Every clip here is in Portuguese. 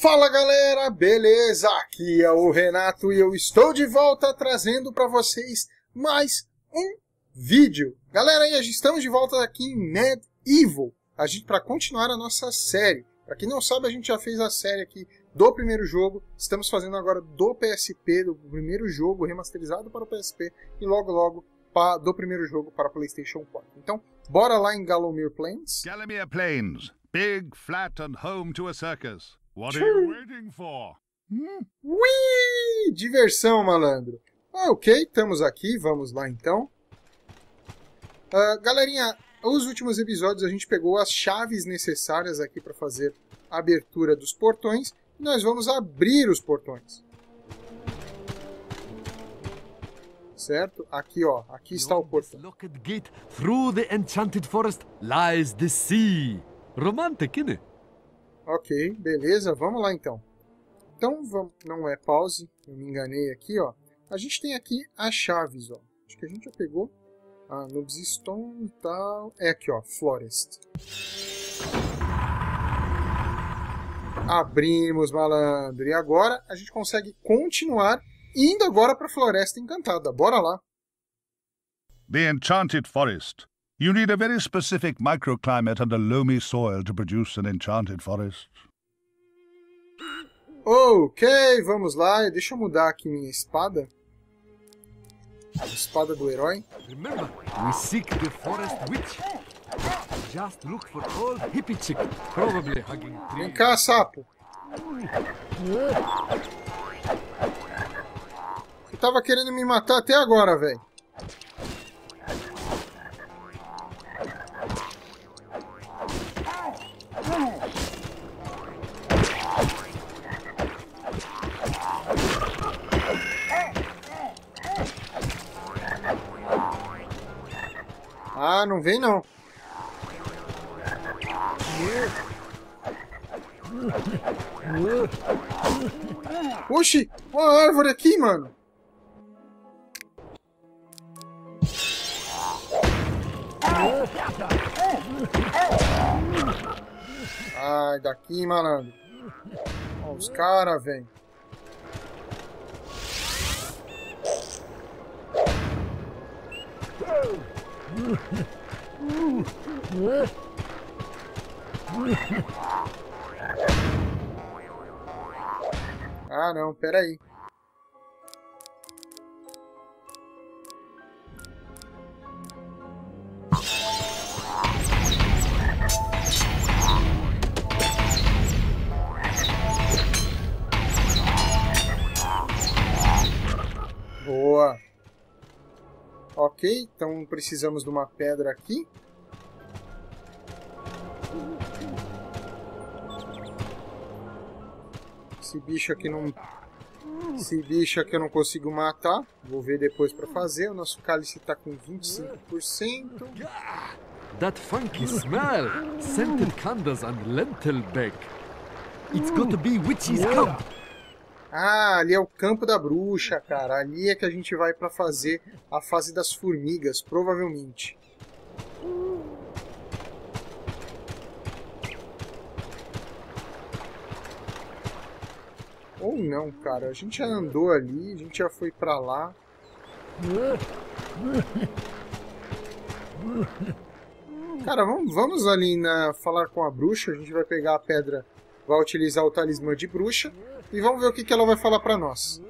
Fala galera, beleza? Aqui é o Renato e eu estou de volta trazendo para vocês mais um vídeo. Galera, e estamos de volta aqui em Mad Evil, a gente para continuar a nossa série. Para quem não sabe, a gente já fez a série aqui do primeiro jogo, estamos fazendo agora do PSP, do primeiro jogo remasterizado para o PSP e logo logo do primeiro jogo para PlayStation 4. Então, bora lá em Gallowmere Plains. Gallowmere Plains, big, flat and home to a circus. What are you waiting for? Hum? Ui! Diversão, malandro. Ah, ok, estamos aqui, vamos lá então. Uh, galerinha, os últimos episódios a gente pegou as chaves necessárias aqui para fazer a abertura dos portões e nós vamos abrir os portões. Certo? Aqui, ó, aqui está o portão. Locked gate through the enchanted forest lies the sea. Romantic, né? Ok, beleza, vamos lá então. Então, vamos, não é pause, eu me enganei aqui, ó. A gente tem aqui as chaves, ó. Acho que a gente já pegou. Ah, Noobs Stone e tal. É aqui, ó, Forest. Abrimos, malandro. E agora a gente consegue continuar indo agora para a Floresta Encantada. Bora lá. The Enchanted Forest. You need a very specific microclimate and a loamy soil to produce an enchanted forest. Ok, vamos lá. Deixa eu mudar aqui minha espada. A espada do herói. Remember, we seek the forest witch. Just look for old hippie chick, probably hugging Vem cá, sapo. Você tava querendo me matar até agora, velho. Não vem não. Oxi, uma árvore aqui, mano. Ai, daqui, malandro. Os caras, velho. Ah, não, peraí. Ok, então precisamos de uma pedra aqui. Esse bicho aqui não... Esse bicho aqui eu não consigo matar. Vou ver depois para fazer. O nosso cálice está com 25%. That funky smell! Scented candles and lentil bag. It's got to be witch's camp. Ah, ali é o campo da bruxa, cara. Ali é que a gente vai para fazer a fase das formigas, provavelmente. Ou não, cara. A gente já andou ali, a gente já foi para lá. Cara, vamos, vamos ali na, falar com a bruxa. A gente vai pegar a pedra, vai utilizar o talismã de bruxa. E vamos ver o que, que ela vai falar para nós.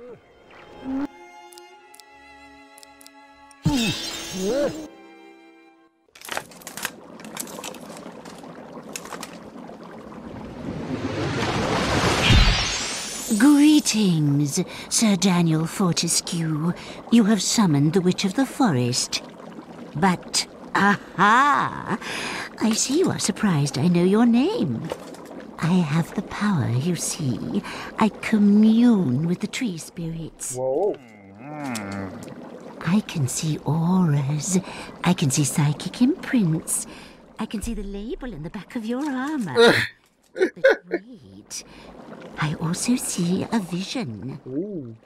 Greetings, Sir Daniel Fortescue. You have summoned the Witch of the Forest. But, aha! I see you are surprised I know your name. I have the power, you see. I commune with the tree spirits. Whoa. I can see auras. I can see psychic imprints. I can see the label in the back of your armor. but wait. I also see a vision. Ooh.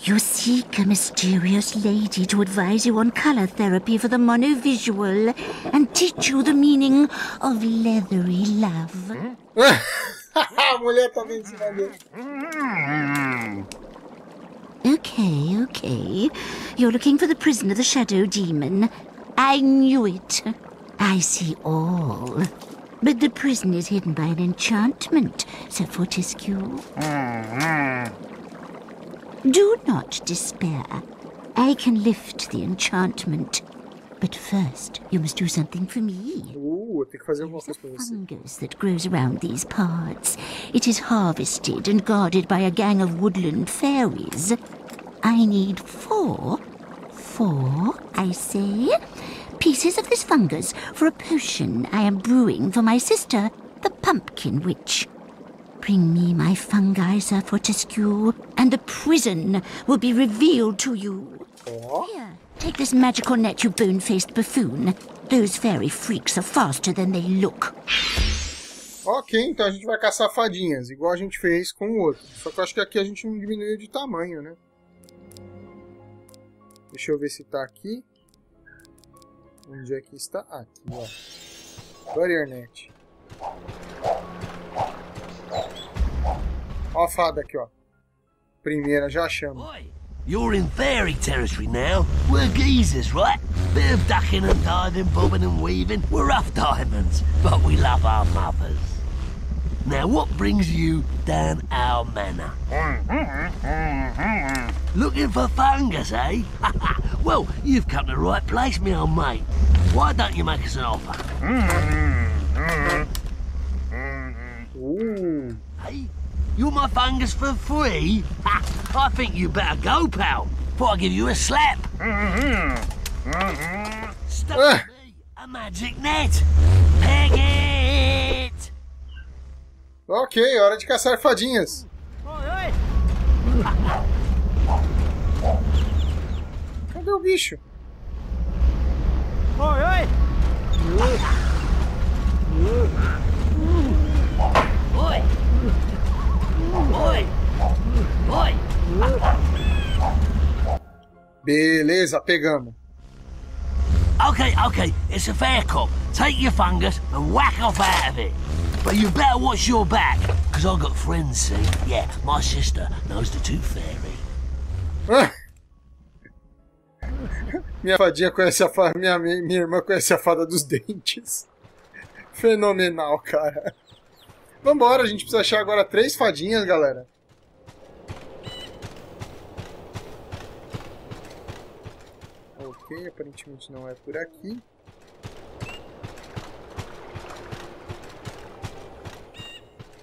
You seek a mysterious lady to advise you on color therapy for the monovisual and teach you the meaning of leathery love. a mulher tá dentro em cima dele. Okay, okay. You're looking for the prisoner, of the Shadow Demon. I knew it. I see all. But the prison is hidden by an enchantment, Sir Fortescue. Do not despair. I can lift the enchantment. But first, you must do something for me. Uh, eu que fazer alguma There's a coisa pra você. fungus that grows around these parts. It is harvested and guarded by a gang of woodland fairies. I need four, four, I say, pieces of this fungus for a potion I am brewing for my sister, the Pumpkin Witch. Bring me my fungi, Sir Fortescue, and the prison will be revealed to you. Here, take this magical net, you bone-faced buffoon. Those fairy freaks are faster than they look. ok, então a gente vai caçar fadinhas, igual a gente fez com o outro. Só que eu acho que aqui a gente não diminuiu de tamanho, né? Deixa eu ver se tá aqui. Onde é que está? Aqui, ó. Barrier Net. Ó a fada aqui, ó. Primeira, já chama. Oi, you're in fairy territory now. We're geezers, right? Bit of ducking and diving, bobbing and weaving. We're rough diamonds, but we love our mothers. Now, what brings you down our manor? Looking for fungus, eh? well, you've come to the right place, me old mate. Why don't you make us an offer? Hey, you're my fungus for free? I think you better go, pal, before I give you a slap. Stop me, a magic net. Peg it! Ok, hora de caçar fadinhas. Cadê o bicho? Oi! Oi! Oi! Beleza, pegamos. Okay, okay, it's a fair cop. Take your fungus and whack off out of it. But you better watch your back, because I've got friends, see? Yeah, my sister knows the Tooth Fairy. Minha fadinha conhece a fada. Minha, minha irmã conhece a fada dos dentes. Fenomenal, cara. Vambora, a gente precisa achar agora três fadinhas, galera. Ok, aparentemente não é por aqui.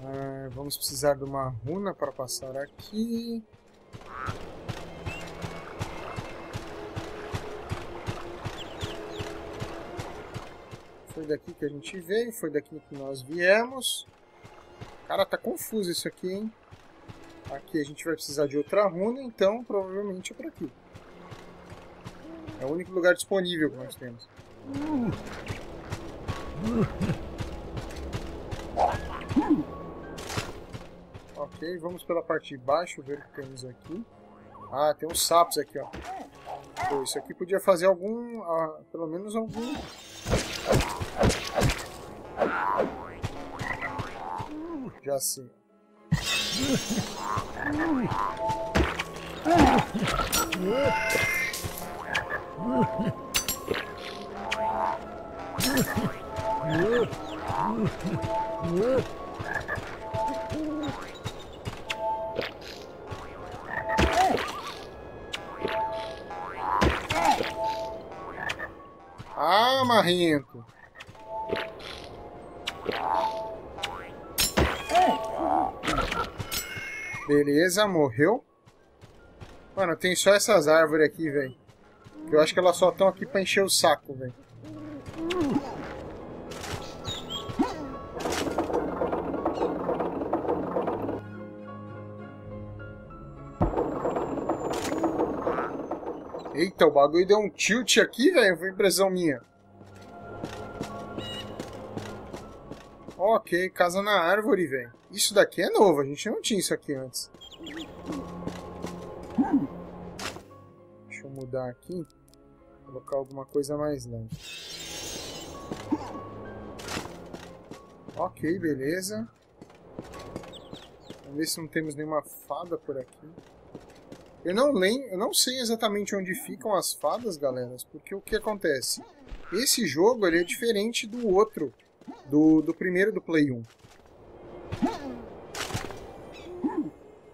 Ah, vamos precisar de uma runa para passar aqui. Foi daqui que a gente veio, foi daqui que nós viemos. Cara, tá confuso isso aqui, hein? Aqui a gente vai precisar de outra runa, então provavelmente é por aqui. É o único lugar disponível que nós temos. Vamos pela parte de baixo ver o que temos aqui. Ah, tem uns sapos aqui, ó. Pô, isso aqui podia fazer algum... ah, pelo menos algum... Já sei. Ah, marrento. Beleza, morreu. Mano, tem só essas árvores aqui, velho. Eu acho que elas só estão aqui pra encher o saco, velho. Eita, o bagulho deu um tilt aqui, velho. Foi impressão minha. Ok, casa na árvore, velho. Isso daqui é novo, a gente não tinha isso aqui antes. Deixa eu mudar aqui. Colocar alguma coisa mais leve. Ok, beleza. Vamos ver se não temos nenhuma fada por aqui. Eu não lembro, eu não sei exatamente onde ficam as fadas, galera, porque o que acontece? Esse jogo ele é diferente do outro, do, do primeiro do Play 1.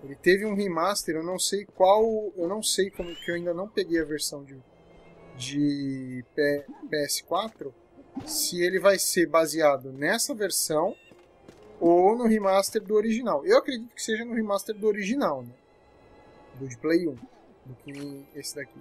Ele teve um remaster, eu não sei qual, eu não sei como que eu ainda não peguei a versão de, de P, PS4, se ele vai ser baseado nessa versão ou no remaster do original. Eu acredito que seja no remaster do original, né? Do de Play 1, do que esse daqui.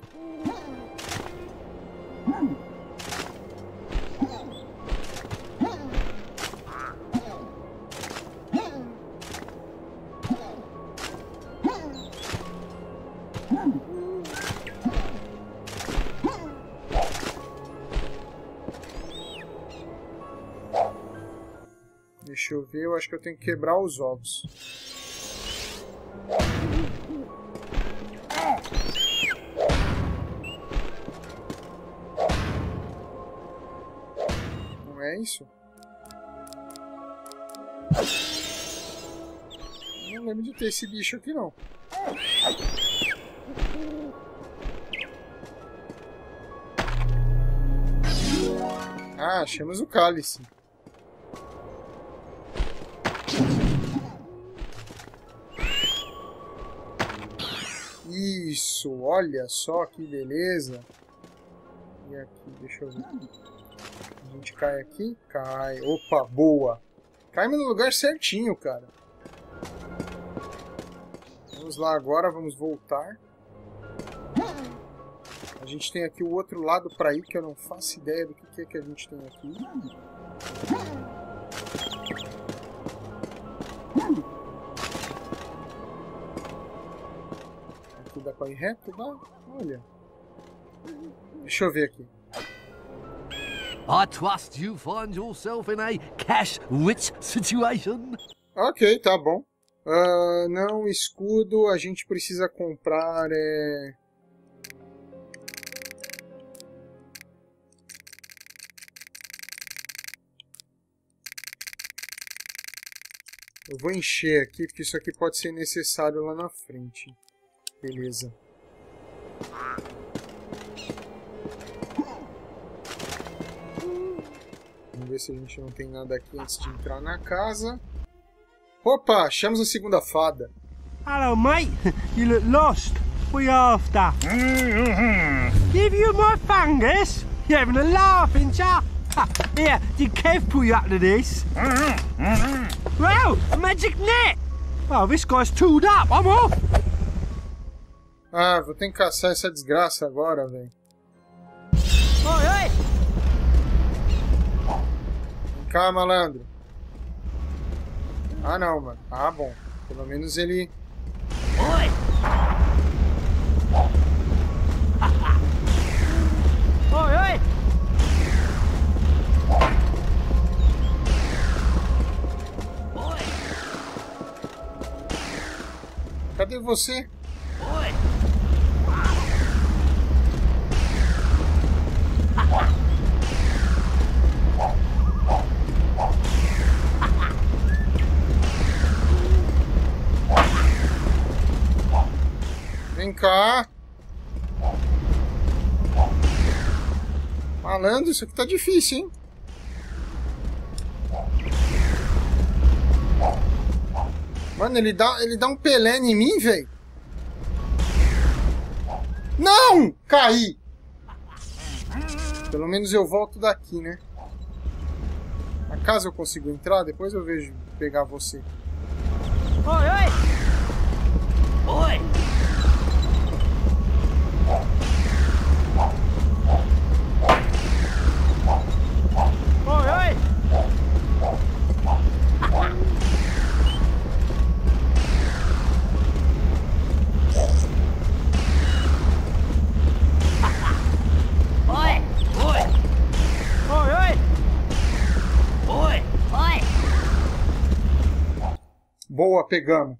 Deixa eu ver, eu acho que eu tenho que quebrar os ovos. É isso? Não lembro de ter esse bicho aqui não. Ah, achamos o cálice. Isso, olha só que beleza. E aqui, deixa eu ver. A gente cai aqui, cai. Opa, boa. Cai no lugar certinho, cara. Vamos lá agora, vamos voltar. A gente tem aqui o outro lado para ir, que eu não faço ideia do que é que a gente tem aqui. Aqui dá para ir reto? Dá? Olha. Deixa eu ver aqui. I trust you find yourself in a cash-rich situation. Ok, tá bom. Uh, não, escudo, a gente precisa comprar. É... Eu vou encher aqui, porque isso aqui pode ser necessário lá na frente. Beleza. Ver se a gente não tem nada aqui antes de entrar na casa. Opa, achamos a segunda fada. Hello, mate. You look lost. What you after? Give you my fungus? You're having a laugh, ain't ya? Here, did Kev put you up to this? Wow, a magic net! Oh, this guy's tooled up. I'm off. Ah, vou ter que caçar essa desgraça agora, velho. Cá, malandro. Ah, não, mano. Ah, bom. Pelo menos ele... Oi! Oi, oi! Oi! Cadê você? Cá. Malandro, isso aqui tá difícil, hein? Mano, ele dá, ele dá um Pelé em mim, velho. Não! Caí! Pelo menos eu volto daqui, né? Acaso eu consigo entrar, depois eu vejo pegar você. Oi! Oi! Oi, Boa, pegamos.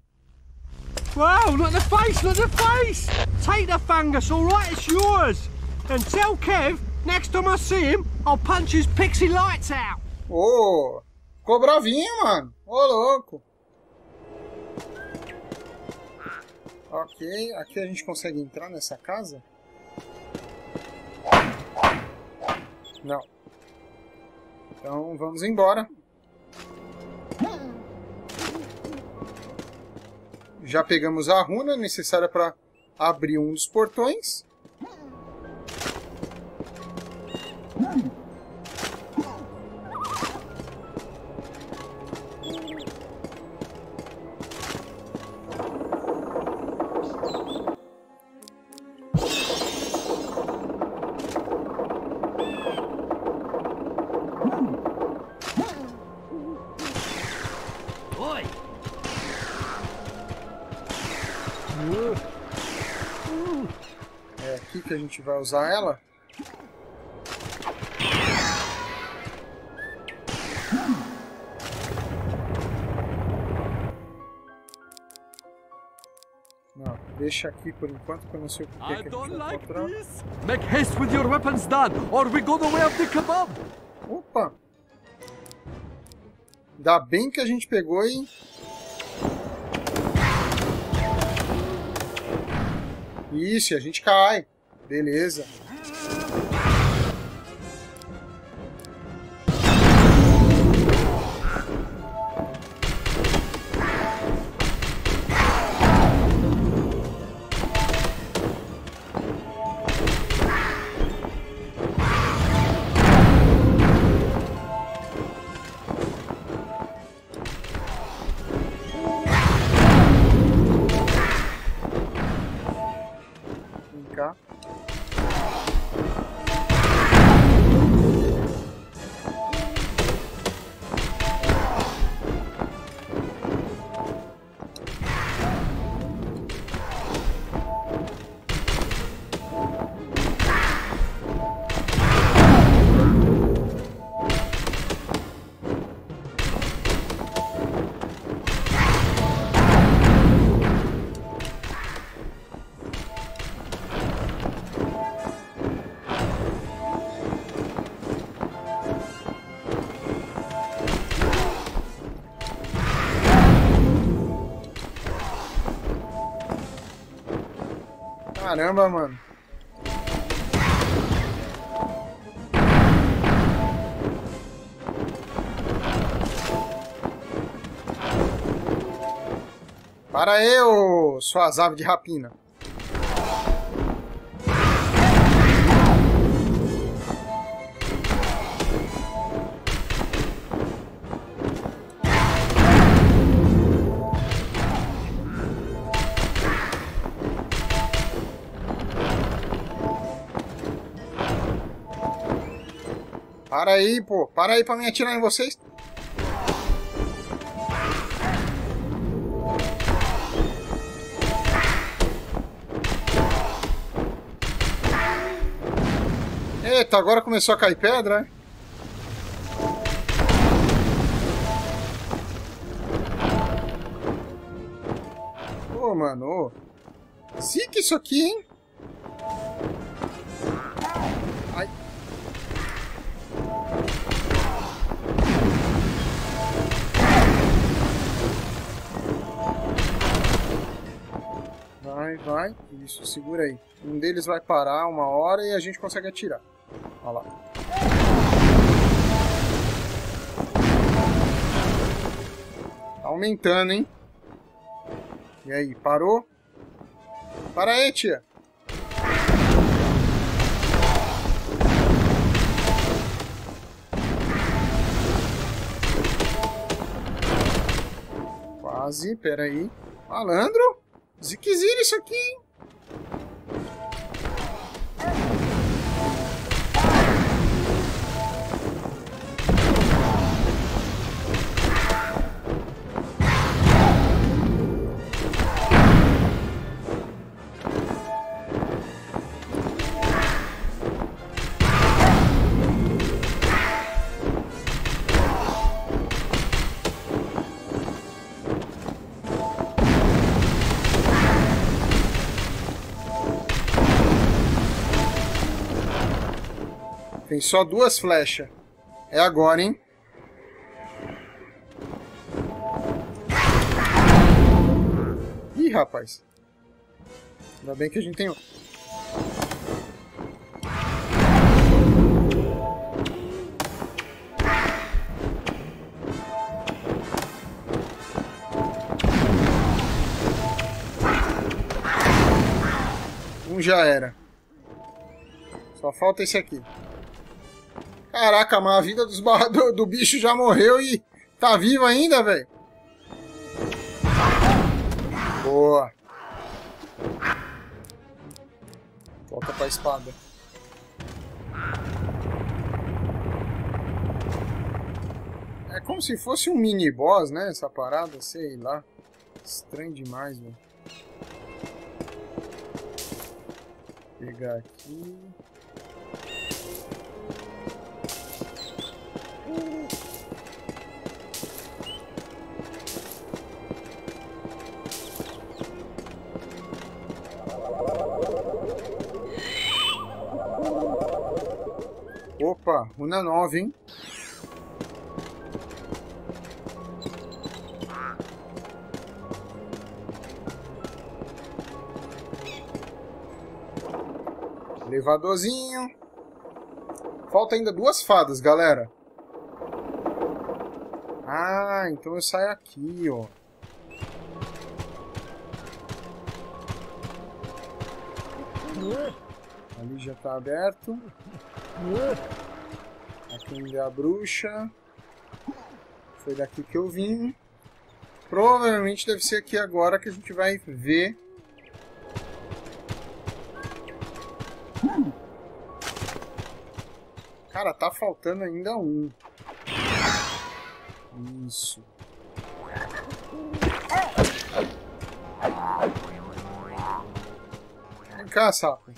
Wow, look at the face, look at the face! Take the fungus, alright, it's yours! And tell Kev, next time I see him, I'll punch his pixie lights out! Ô, ficou bravinho, mano. Ô, louco. Ok, aqui a gente consegue entrar nessa casa? Não. Então vamos embora. Já pegamos a runa necessária para abrir um dos portões. Gente vai usar ela. Não, deixa aqui por enquanto que eu não sei o que, que a gente vai like encontrar. Make haste with your weapons, Dan, or we go the way of the kebab. Opa! Ainda bem que a gente pegou e... Isso, a gente cai. Beleza. Caramba, mano. Para ô suas aves de rapina. Para aí, pô. Para aí pra me atirar em vocês. Eita, agora começou a cair pedra, né? Ô, mano, ô. Zica isso aqui, hein? Vai. Isso, segura aí. Um deles vai parar uma hora e a gente consegue atirar. Olha lá. Tá aumentando, hein? E aí, parou? Para aí, tia. Quase, peraí. Malandro? Ziquezira isso aqui, hein? Tem só duas flechas. É agora, hein? Ih, rapaz. Ainda bem que a gente tem... um- já era. Só falta esse aqui. Caraca, mas a vida dos barra- do, do bicho já morreu e tá vivo ainda, velho. Boa. Volta pra espada. É como se fosse um mini boss, né? Essa parada, sei lá. Estranho demais, velho. Pegar aqui. Opa, runa nova, hein? Elevadorzinho. Falta ainda duas fadas, galera. Ah, então eu saio aqui, ó. Ali já tá aberto. Aqui é a bruxa. Foi daqui que eu vim. Provavelmente deve ser aqui agora que a gente vai ver. Cara, tá faltando ainda um. Isso. Vem cá, sapo.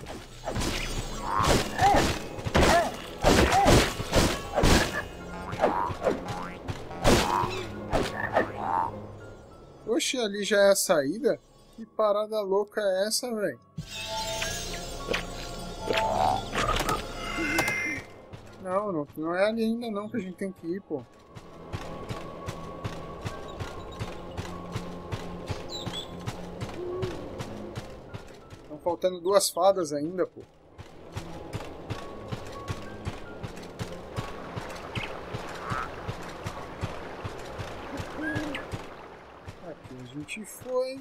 Oxe, ali já é a saída? Que parada louca é essa, velho? Não, não, não é ali ainda não que a gente tem que ir, pô. Faltando duas fadas ainda, pô. Aqui a gente foi.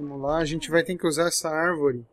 Vamos lá, a gente vai ter que usar essa árvore.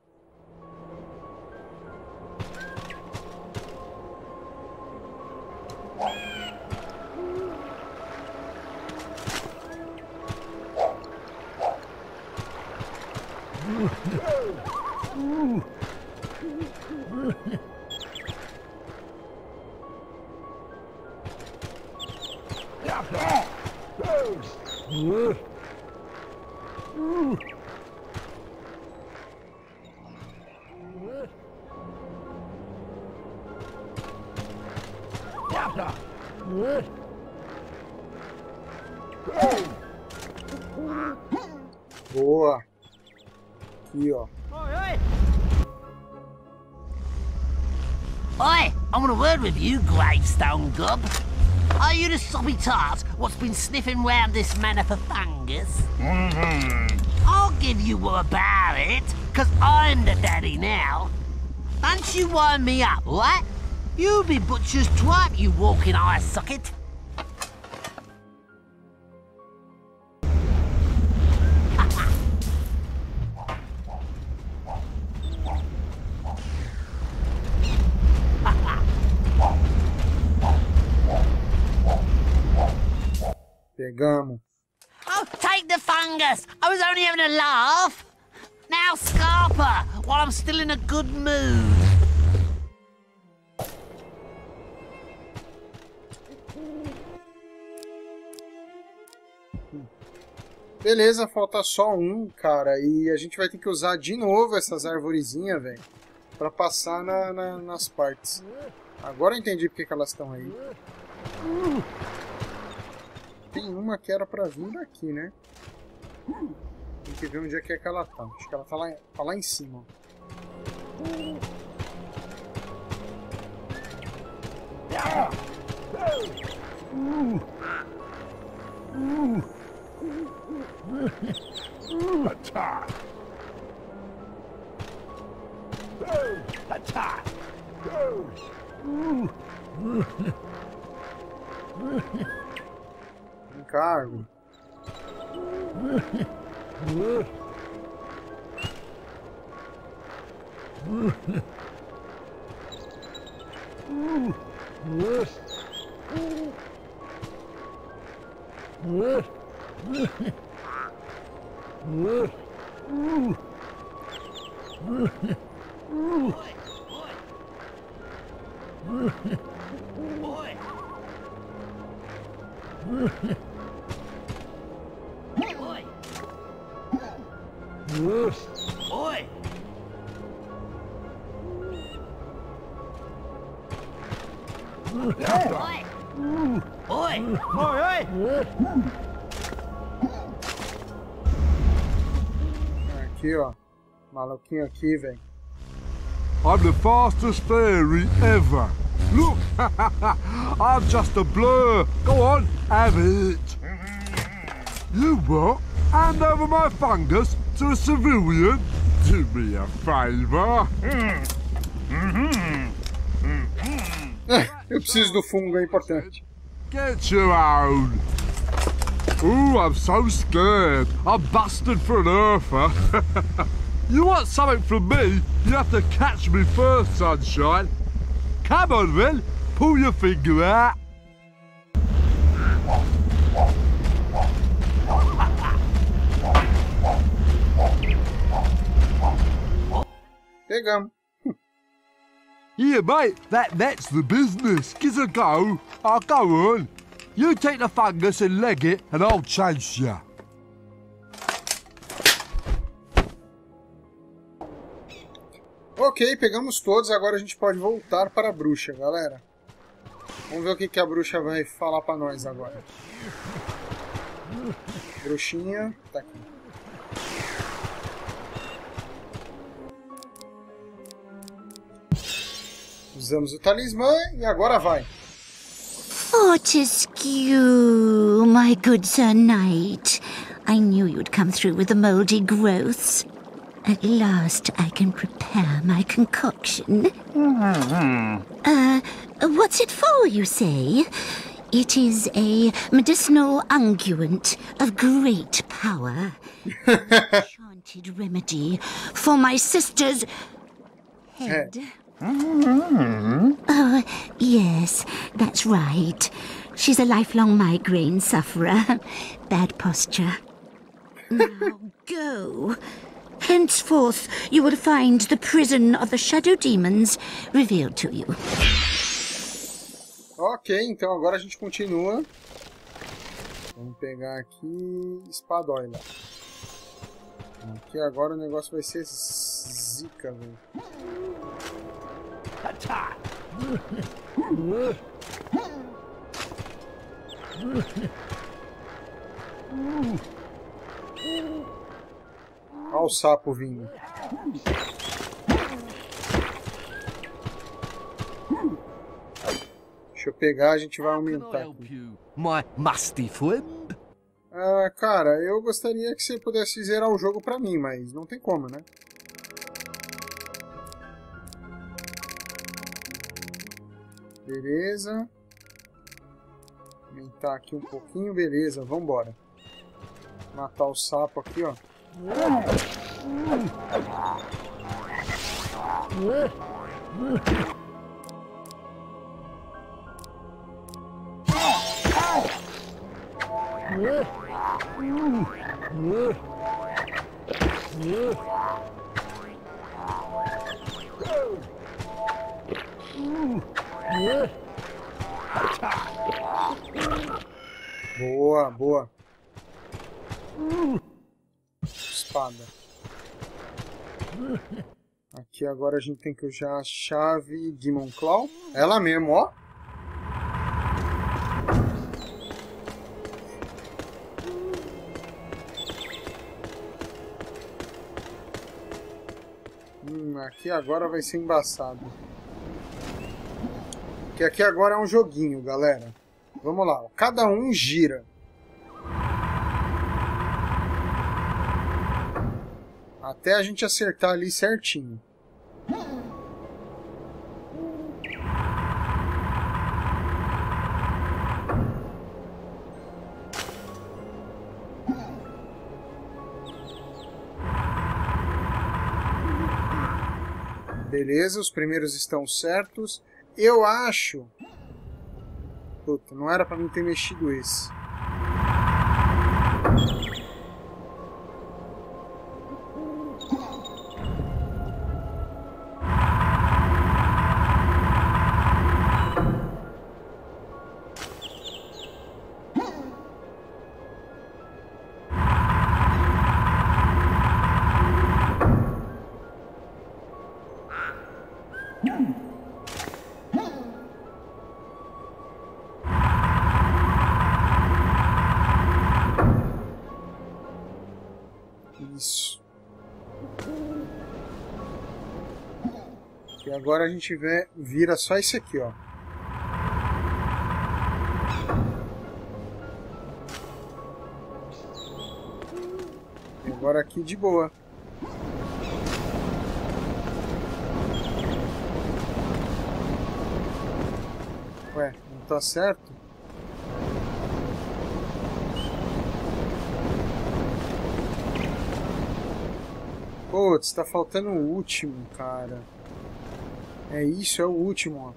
I want a word with you, gravestone gob. Are you the soppy tart what's been sniffing round this manor for fungus? Mm-hmm. I'll give you all about it, cause I'm the daddy now. Don't you wind me up, right? You be butcher's twipe, you walking eye socket. Pegamos. Oh, take the fungus! I was only having a laugh. Now Scarpa, while I'm still in a good mood. Beleza, falta só um, cara. E a gente vai ter que usar de novo essas arvorezinhas, velho. Pra passar na- na- nas partes. Agora eu entendi porque que elas estão aí. Tem uma que era pra vir daqui, né? Tem que ver onde é que, é que ela tá. Acho que ela tá lá, tá lá em cima. Attack! Attack! cargo. Boy! Oi! Oi! Oi, oi! Aqui, ó. Maluquinho aqui, velho. I'm the fastest fairy ever. Look, I'm just a blur. Go on, have it. You what? Hand over my fungus to a civilian? Do me a favour. Eh, eu preciso do fungo, é importante. Get your own. Ooh, I'm so scared. I'm busted for an earther. you want something from me? You have to catch me first, sunshine. Come on, then. Pull your finger out. Pegamos. Here, mate, that, that's the business. Give a go. I'll go on. You take the fungus and leg it, and I'll chase you. Ok, pegamos todos, agora a gente pode voltar para a bruxa, galera. Vamos ver o que, que a bruxa vai falar para nós agora. Bruxinha, tá aqui. Usamos o talismã e agora vai. Fortescue, my good Sir Knight. I knew you'd come through with the mouldy growths. At last I can prepare my concoction. Uh, what's it for, you say? It is a medicinal unguent of great power. Enchanted remedy for my sister's head. Oh, yes, that's right. She's a lifelong migraine sufferer. Bad posture. Now go. Henceforth, you will find the prison of the shadow demons revealed to you. Ok, então agora a gente continua. Vamos pegar aqui espadóila. Aqui agora o negócio vai ser zica, velho. Olha o sapo vindo. Deixa eu pegar, a gente vai aumentar my musty friend? Ah, cara, eu gostaria que você pudesse zerar o jogo pra mim, mas não tem como, né? Beleza. Aumentar aqui um pouquinho, beleza, vambora. Matar o sapo aqui, ó. Boa, boa. Espada. Aqui agora a gente tem que usar a chave de Claw. Ela mesmo, ó. Hum, aqui agora vai ser embaçado. Que aqui agora é um joguinho, galera. Vamos lá. Cada um gira. Até a gente acertar ali certinho. Beleza, os primeiros estão certos. Eu acho... Puta, não era pra mim ter mexido esse. Agora a gente vê, vira só esse aqui, ó. Agora aqui de boa. Ué, não tá certo? Putz, tá faltando o último, cara. É isso, é o último.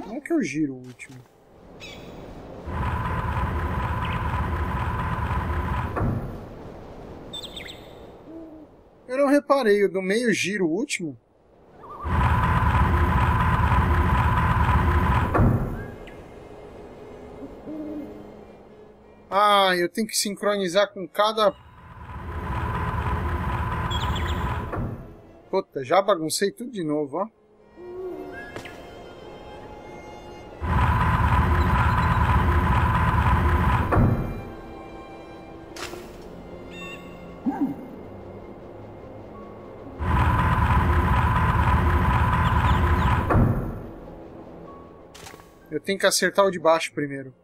Como é que eu giro o último? Eu não reparei, o do meio giro o último? Ah, eu tenho que sincronizar com cada Puta, já baguncei tudo de novo, ó. Eu tenho que acertar o de baixo primeiro.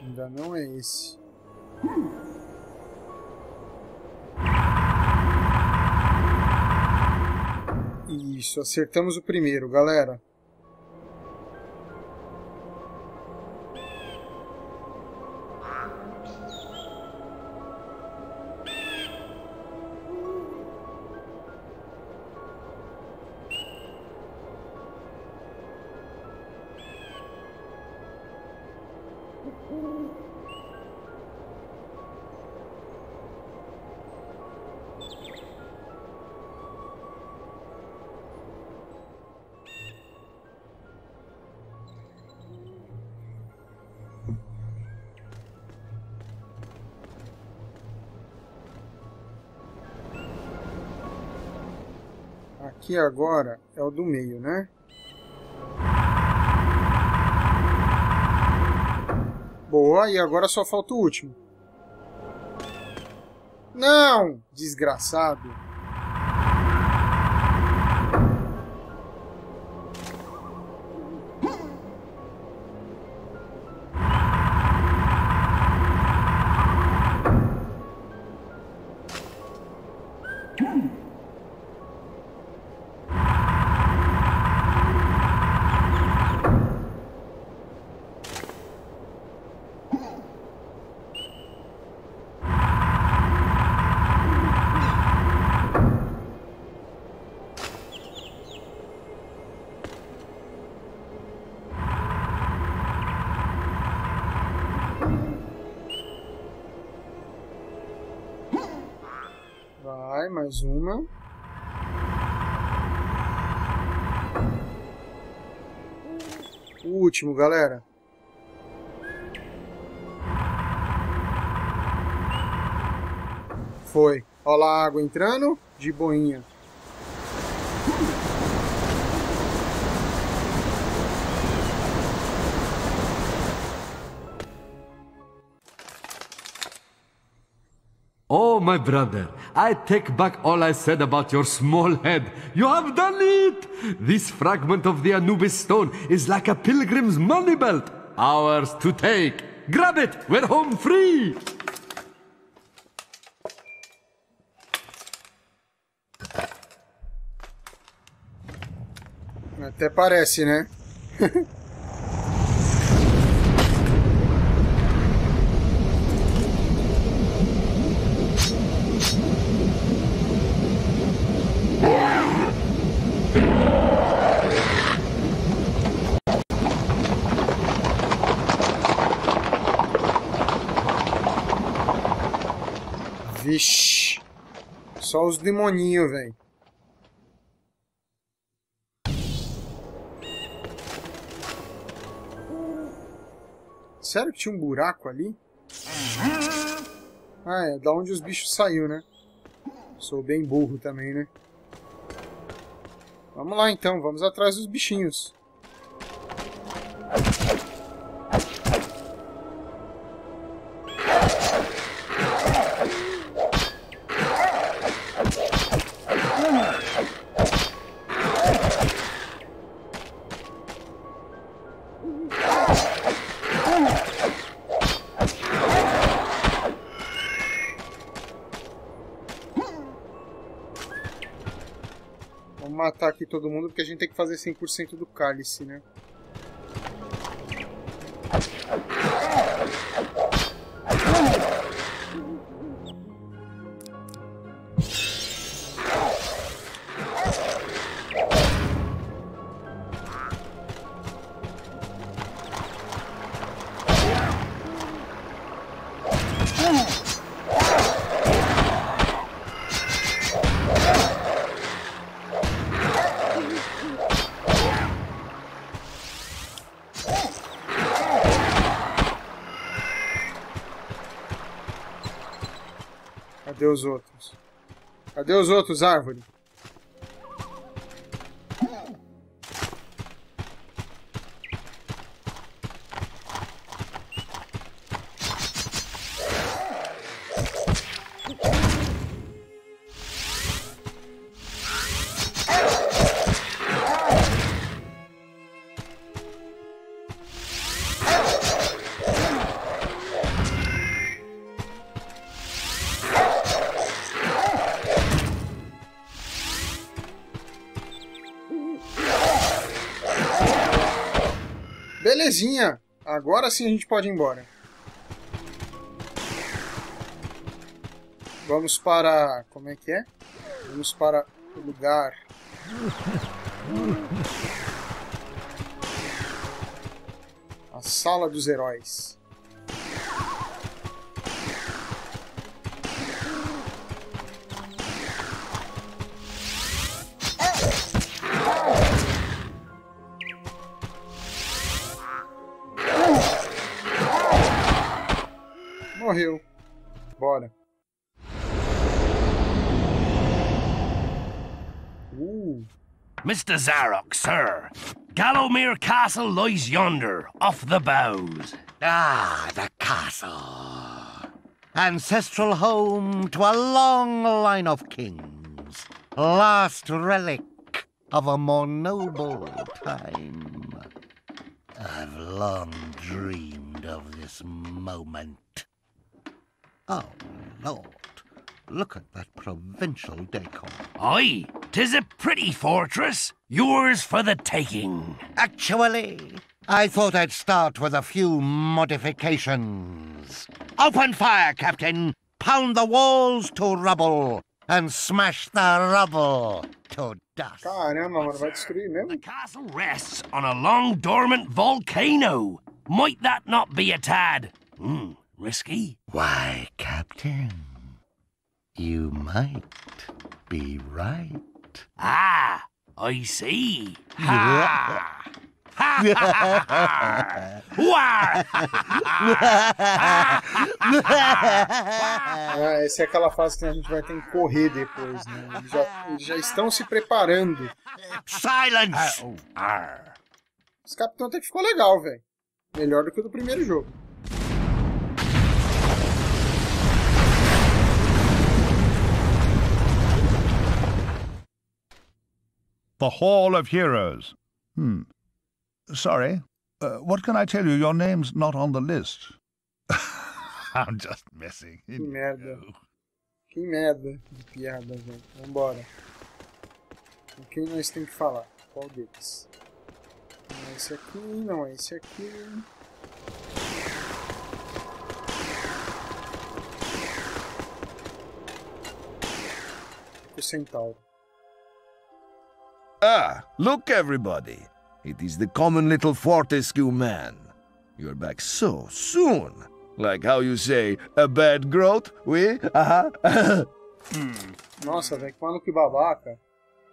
Ainda não é esse. Isso, acertamos o primeiro, galera. Aqui agora é o do meio, né? Boa, e agora só falta o último. Não! Desgraçado. Mais uma. O último, galera. Foi. Olha lá a água entrando, de boinha. My brother, I take back all I said about your small head. You have done it! This fragment of the Anubis stone is like a pilgrim's money belt. Ours to take. Grab it! We're home free! Até parece, né? Vixe. Só os demoninhos, velho. Sério que tinha um buraco ali? Ah, é, da onde os bichos saiu, né? Sou bem burro também, né? Vamos lá então, vamos atrás dos bichinhos. Todo mundo porque a gente tem que fazer 100% do cálice, né? Cadê os outros? Cadê os outros, árvore? Agora sim a gente pode ir embora. Vamos para. Como é que é? Vamos para o lugar. A Sala dos Heróis. Morreu. Bora. Uh, Mr. Zarok, sir. Gallowmere Castle lies yonder, off the bows. Ah, the castle. Ancestral home to a long line of kings. Last relic of a more noble time. I've long dreamed of this moment. Oh, Lord. Look at that provincial decor. Aye, 'tis a pretty fortress, yours for the taking. Actually, I thought I'd start with a few modifications. Open fire, Captain! Pound the walls to rubble and smash the rubble to dust. caramba, mano, vai The castle rests on a long dormant volcano. Might that not be a tad? Hmm, risky? Why, Captain, you might be right. Ah, I see. Ha! Ha ha ha ha! Wah! Ah, essa é aquela fase que a gente vai ter que correr depois, né? Eles já, eles já estão se preparando. Silence! Arr. Esse capitão até que ficou legal, velho. Melhor do que o do primeiro jogo. The Hall of Heroes. Hmm. Sorry. Uh, what can I tell you? Your name's not on the list. I'm just messing. Que merda. Que merda de piada, velho. Vambora. Com quem nós temos que falar? Qual deles? Não é esse aqui, não é esse aqui. O Centauro. Ah, look everybody. It is the common little Fortescue man. You're back so soon. Like how you say, a bad growth, we? Uh-huh. Nossa, velho, que maluco babaca.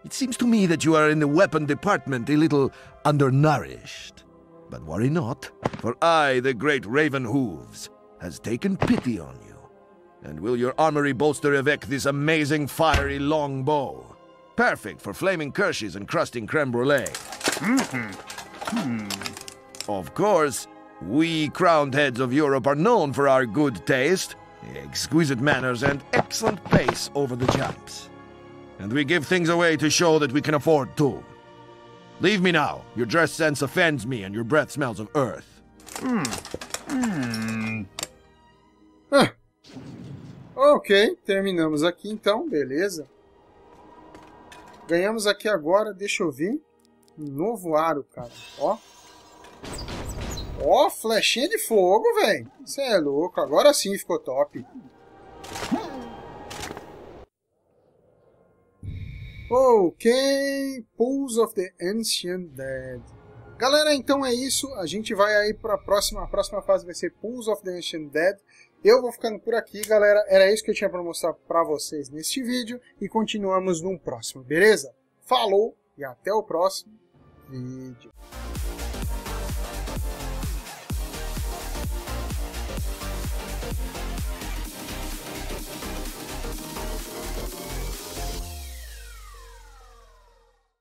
it seems to me that you are in the weapon department a little undernourished. But worry not, for I, the great Raven Hooves, has taken pity on you. And will your armory bolster Avec this amazing fiery long bow? Perfect for flaming Kirsches and crusting creme brulee. Mm-hmm. Of course, we crowned heads of Europe are known for our good taste, exquisite manners, and excellent pace over the jumps. And we give things away to show that we can afford to. Leave me now. Your dress sense offends me, and your breath smells of earth. Hmm. Hmm. Ah. Ok, terminamos aqui então, beleza. Ganhamos aqui agora, deixa eu ver. Um novo aro, cara. Ó. Ó, flechinha de fogo, velho. Você é louco. Agora sim ficou top. Ok. Pools of the Ancient Dead. Galera, então é isso. A gente vai aí para a próxima. A próxima fase vai ser Pools of the Ancient Dead. Eu vou ficando por aqui, galera. Era isso que eu tinha para mostrar para vocês neste vídeo. E continuamos num próximo, beleza? Falou e até o próximo vídeo.